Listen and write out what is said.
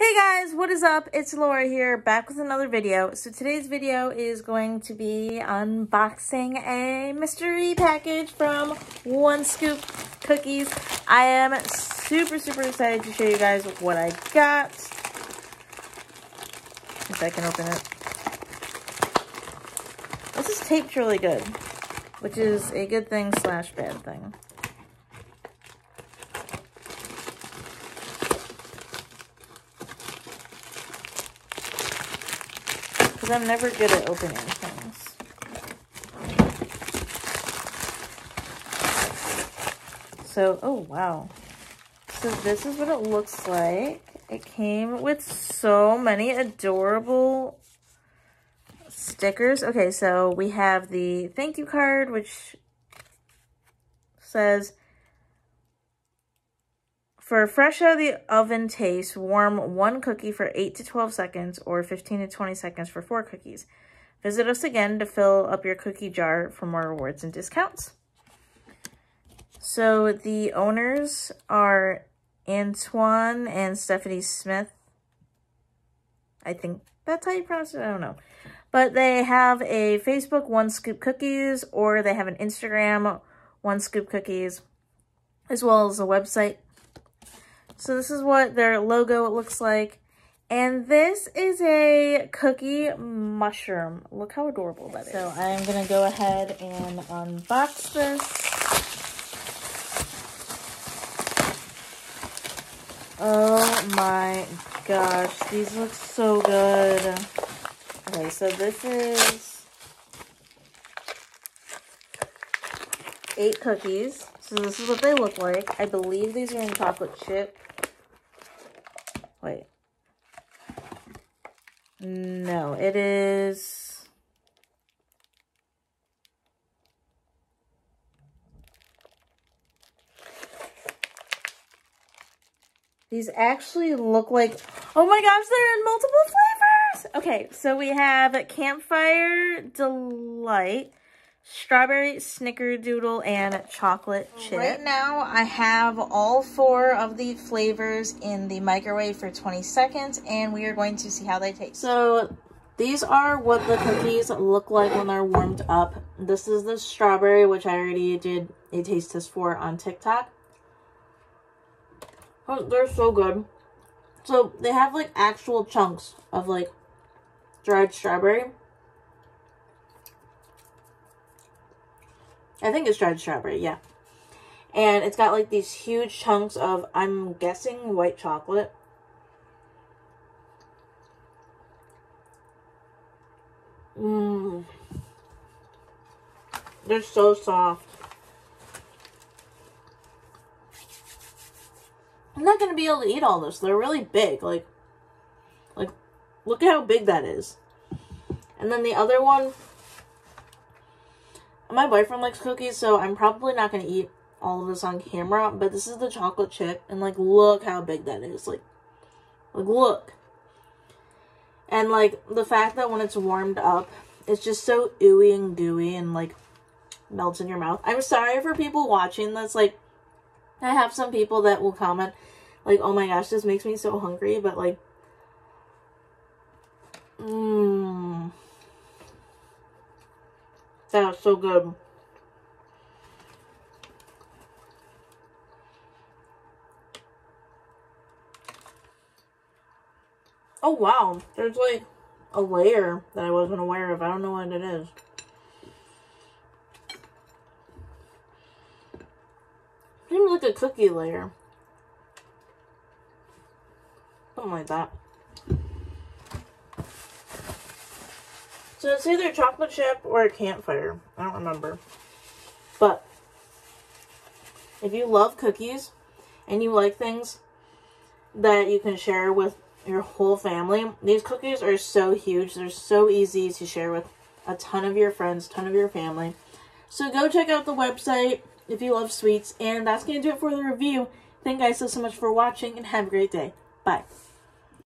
Hey guys, what is up? It's Laura here, back with another video. So today's video is going to be unboxing a mystery package from One Scoop Cookies. I am super, super excited to show you guys what I got. If I can open it. This is taped really good, which is a good thing slash bad thing. Because I'm never good at opening things. So, oh wow. So this is what it looks like. It came with so many adorable stickers. Okay, so we have the thank you card, which says, for fresh out of the oven taste, warm one cookie for 8 to 12 seconds or 15 to 20 seconds for four cookies. Visit us again to fill up your cookie jar for more rewards and discounts. So the owners are Antoine and Stephanie Smith. I think that's how you pronounce it. I don't know. But they have a Facebook, One Scoop Cookies, or they have an Instagram, One Scoop Cookies, as well as a website, so this is what their logo looks like. And this is a cookie mushroom. Look how adorable that is. So I'm going to go ahead and unbox this. Oh my gosh, these look so good. Okay, so this is eight cookies. So this is what they look like. I believe these are in chocolate chip. Wait. No, it is... These actually look like... Oh my gosh, they're in multiple flavors! Okay, so we have Campfire Delight strawberry snickerdoodle and chocolate chip. Right now I have all four of the flavors in the microwave for 20 seconds and we are going to see how they taste. So these are what the cookies look like when they're warmed up. This is the strawberry which I already did a taste test for on TikTok. Oh, they're so good. So they have like actual chunks of like dried strawberry. I think it's dried strawberry, yeah. And it's got like these huge chunks of, I'm guessing, white chocolate. Mmm. They're so soft. I'm not going to be able to eat all this. They're really big. Like, like, look at how big that is. And then the other one my boyfriend likes cookies, so I'm probably not going to eat all of this on camera, but this is the chocolate chip, and, like, look how big that is. Like, like, look. And, like, the fact that when it's warmed up, it's just so ooey and gooey and, like, melts in your mouth. I'm sorry for people watching this. Like, I have some people that will comment, like, oh my gosh, this makes me so hungry, but, like, mmm. That was so good. Oh wow, there's like a layer that I wasn't aware of. I don't know what it is. Seems like a cookie layer. Something like that. So it's either chocolate chip or a campfire. I don't remember. But if you love cookies and you like things that you can share with your whole family, these cookies are so huge. They're so easy to share with a ton of your friends, ton of your family. So go check out the website if you love sweets. And that's going to do it for the review. Thank you guys so, so much for watching and have a great day. Bye.